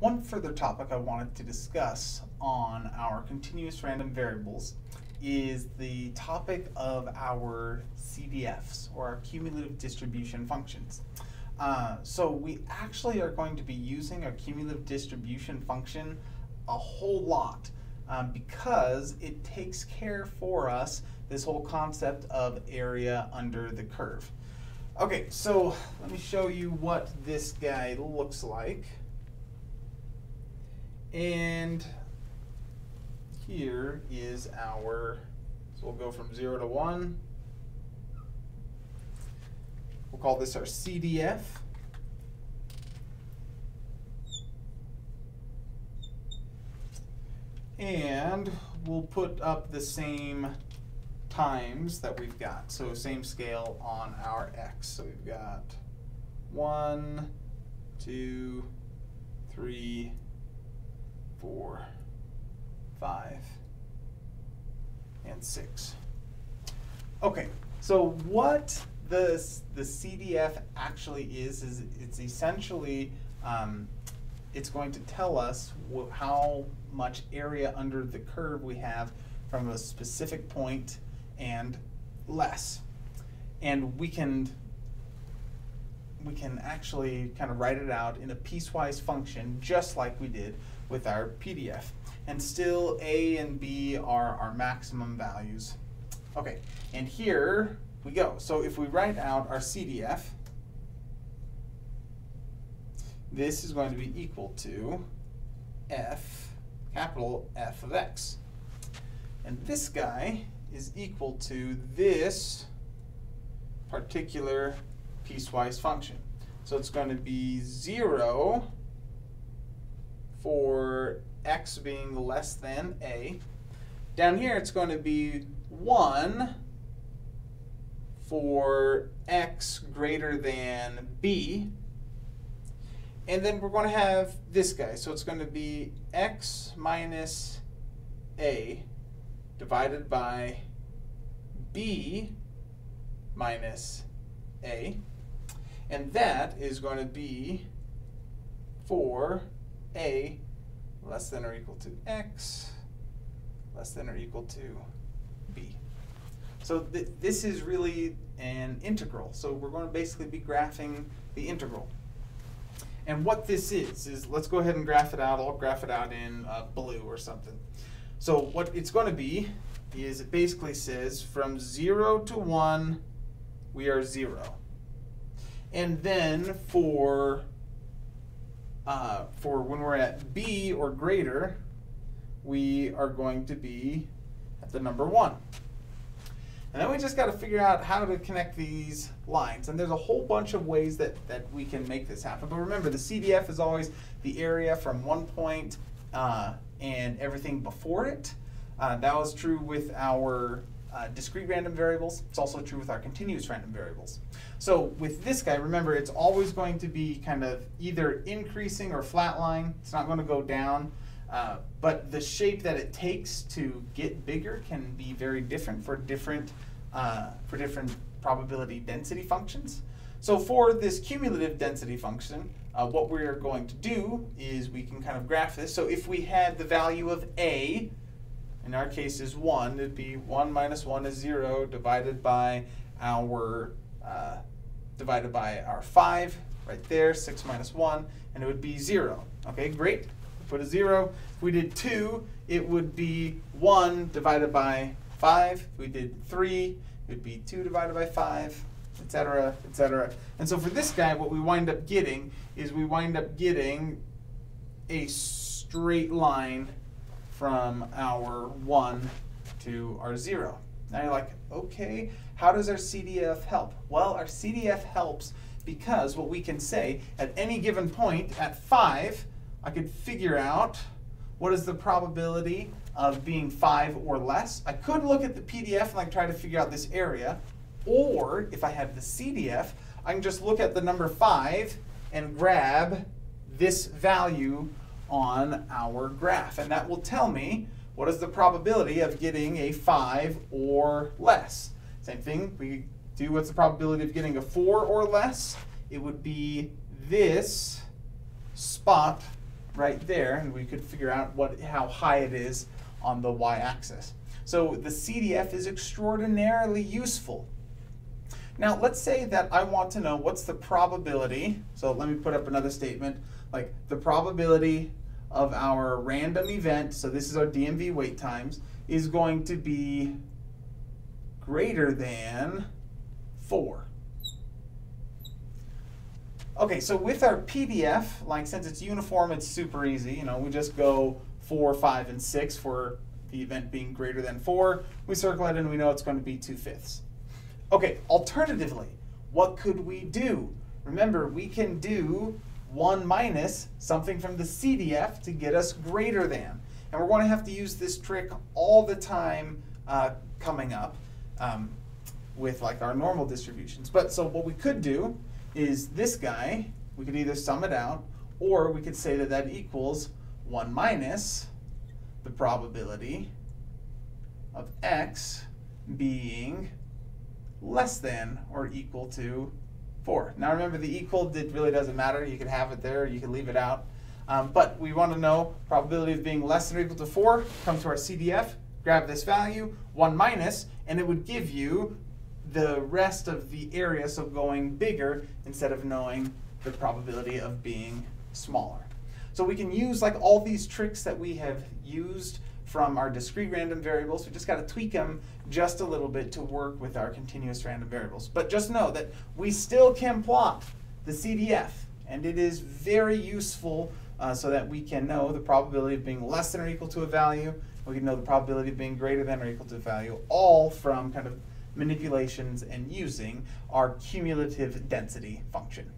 One further topic I wanted to discuss on our continuous random variables is the topic of our CDFs, or our cumulative distribution functions. Uh, so we actually are going to be using a cumulative distribution function a whole lot um, because it takes care for us this whole concept of area under the curve. Okay, so let me show you what this guy looks like. And here is our, so we'll go from 0 to 1. We'll call this our CDF. And we'll put up the same times that we've got. So same scale on our x. So we've got one, two, three, four, five, and six. Okay, so what the, the CDF actually is, is it's essentially, um, it's going to tell us how much area under the curve we have from a specific point and less. And we can we can actually kind of write it out in a piecewise function just like we did with our PDF. And still A and B are our maximum values. Okay, and here we go. So if we write out our CDF, this is going to be equal to f, capital F of x. And this guy is equal to this particular piecewise function. So it's going to be 0 for x being less than a. Down here it's going to be 1 for x greater than b. And then we're going to have this guy. So it's going to be x minus a divided by b minus a. And that is going to be for a less than or equal to x less than or equal to b. So th this is really an integral. So we're going to basically be graphing the integral. And what this is, is let's go ahead and graph it out. I'll graph it out in uh, blue or something. So what it's going to be is it basically says from 0 to 1, we are 0. And then for, uh, for when we're at b or greater, we are going to be at the number 1. And then we just got to figure out how to connect these lines. And there's a whole bunch of ways that, that we can make this happen. But remember, the CDF is always the area from one point uh, and everything before it. Uh, that was true with our uh, discrete random variables. It's also true with our continuous random variables. So with this guy, remember, it's always going to be kind of either increasing or flatline. It's not going to go down. Uh, but the shape that it takes to get bigger can be very different for different, uh, for different probability density functions. So for this cumulative density function, uh, what we're going to do is we can kind of graph this. So if we had the value of a, in our case is 1, it'd be 1 minus 1 is 0 divided by our uh, divided by our 5 right there, 6 minus 1, and it would be 0. Okay, great. Put a 0. If we did 2, it would be 1 divided by 5. If we did 3, it would be 2 divided by 5, etc., etc. And so for this guy, what we wind up getting is we wind up getting a straight line from our 1 to our 0. Now you're like, okay, how does our CDF help? Well, our CDF helps because what we can say at any given point at 5, I could figure out what is the probability of being 5 or less. I could look at the PDF and like try to figure out this area, or if I have the CDF, I can just look at the number 5 and grab this value on our graph. And that will tell me what is the probability of getting a 5 or less. Same thing, we do what's the probability of getting a 4 or less. It would be this spot right there, and we could figure out what how high it is on the y-axis. So the CDF is extraordinarily useful. Now let's say that I want to know what's the probability, so let me put up another statement, like the probability of our random event, so this is our DMV wait times, is going to be greater than 4. Okay, so with our PDF, like since it's uniform, it's super easy. You know, we just go 4, 5, and 6 for the event being greater than 4. We circle it and we know it's going to be 2 fifths. Okay, alternatively, what could we do? Remember, we can do 1 minus something from the CDF to get us greater than. And we're going to have to use this trick all the time uh, coming up um, with like our normal distributions. But so what we could do is this guy, we could either sum it out or we could say that that equals 1 minus the probability of x being less than or equal to 4. Now remember the equal it really doesn't matter. You can have it there, you can leave it out. Um, but we want to know probability of being less than or equal to 4. Come to our CDF, grab this value, 1 minus, and it would give you the rest of the area, so going bigger instead of knowing the probability of being smaller. So we can use like all these tricks that we have used from our discrete random variables. We just got to tweak them just a little bit to work with our continuous random variables. But just know that we still can plot the CDF, and it is very useful uh, so that we can know the probability of being less than or equal to a value. We can know the probability of being greater than or equal to a value, all from kind of manipulations and using our cumulative density function.